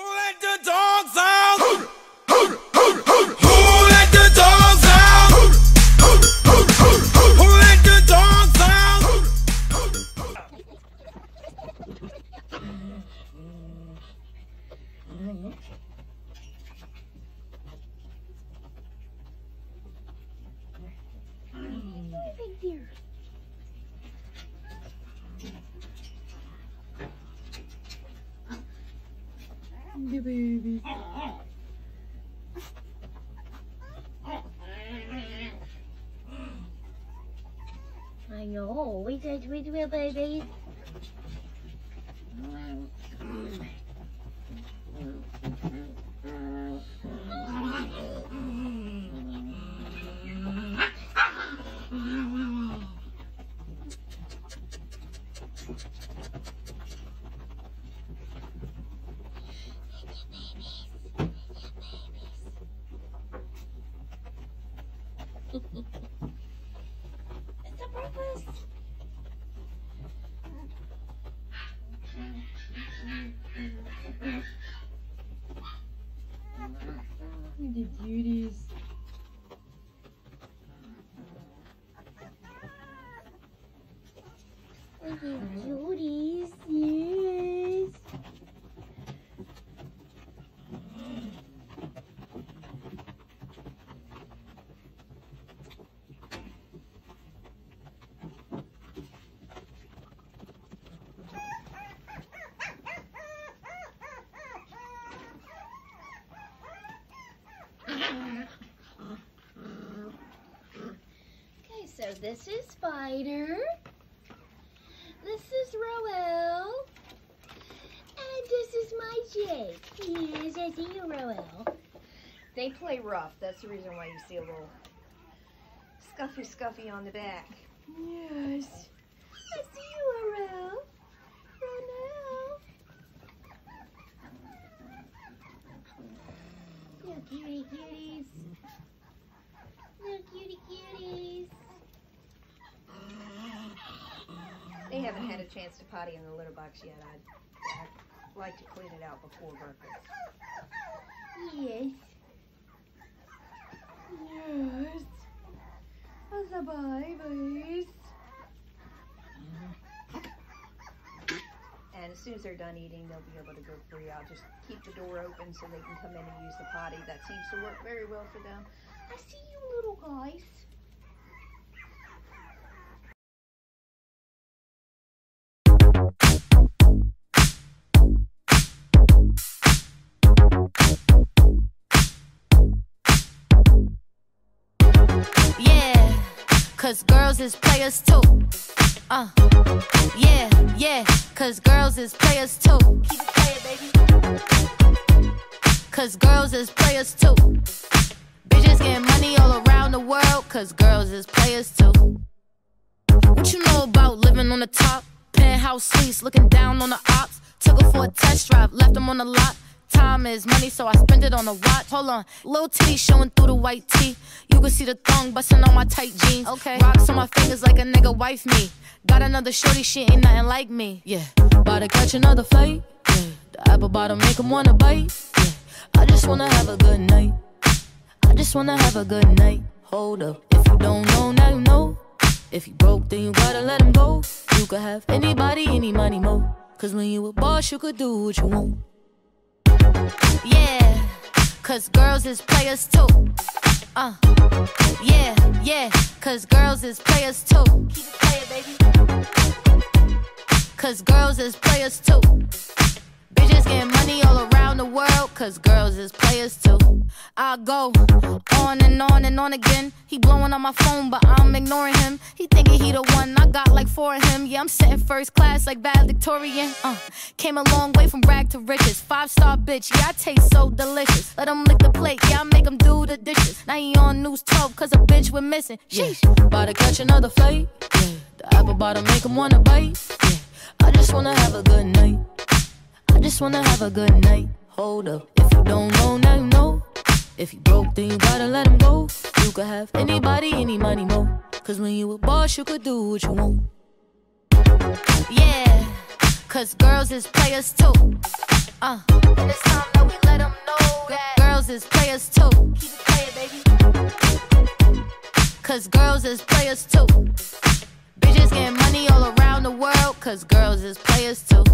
Who let the dogs The baby. I know. We said sweet little babies. It's a breakfast. The beauties. The beauties, yes. Okay, so this is Spider. This is Roel. And this is my Jake. Yes, I see you, Roel. They play rough. That's the reason why you see a little scuffy scuffy on the back. Yes. I see you, Roel. Roel. Little cutie cuties. Little cutie cuties. They haven't had a chance to potty in the litter box yet. I'd, I'd like to clean it out before breakfast. Yes. Yes. That's a babies. And as soon as they're done eating, they'll be able to go free. I'll just keep the door open so they can come in and use the potty. That seems to work very well for them. I see you little guys. Yeah, cause girls is players too. Uh, yeah, yeah, cause girls is players too. Keep it playing, baby. Cause girls is players too. Bitches getting money all around the world, cause girls is players too. What you know about living on the top? Penthouse suites, looking down on the ops. Took her for a test drive, left them on the lot. Time is money, so I spend it on a watch. Hold on, little titty showing through the white tee. You can see the thong busting on my tight jeans. Okay, rocks on my fingers like a nigga wife me. Got another shorty, she ain't nothing like me. Yeah, about to catch another fight. Yeah, the apple bottom make 'em wanna bite. Yeah, I just wanna have a good night. I just wanna have a good night. Hold up, if you don't know, now you know. If you broke, then you gotta let him go. You could have anybody, any money, mo. Cause when you a boss, you could do what you want. Yeah, cause girls is players too. Uh, yeah, yeah, cause girls is players too. Keep it playing, baby. Cause girls is players too. Getting money all around the world, cause girls is players too. I go on and on and on again. He blowing on my phone, but I'm ignoring him. He thinking he the one, I got like four of him. Yeah, I'm sitting first class like valedictorian. Uh, came a long way from rag to riches. Five star bitch, yeah, I taste so delicious. Let him lick the plate, yeah, I make him do the dishes. Now he on news 12, cause a bitch went missing. Sheesh, about to catch another flight. Yeah, the apple bottom make him wanna bite. Yeah, I just wanna have a good night. Just wanna have a good night. Hold up, if you don't know, now you know. If you broke, then you gotta let him go. You could have anybody, any money, mo. Cause when you a boss, you could do what you want. Yeah, cause girls is players too. Uh, and it's time that we let them know that girls is players too. Keep it playing, baby. Cause girls is players too. Bitches getting money all around the world, cause girls is players too.